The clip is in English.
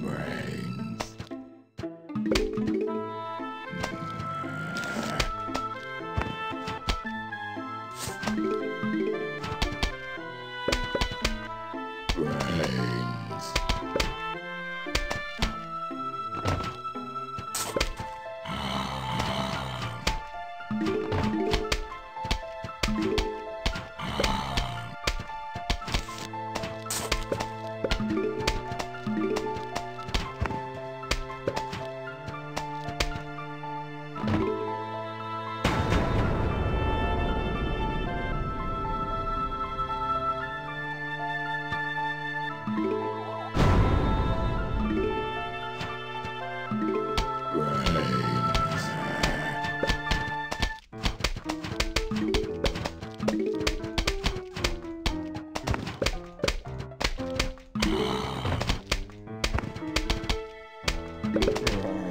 Right. Remains. Yeah.